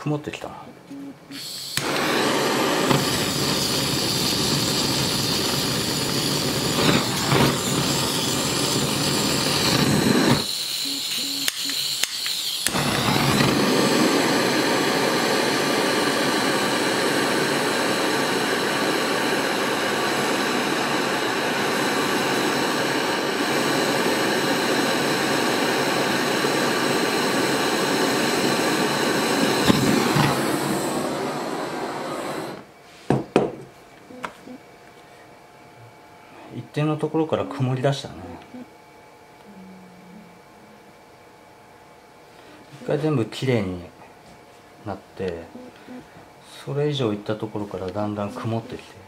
曇ってきた定のところから曇り出したね。一回全部きれいになってそれ以上行ったところからだんだん曇ってきて。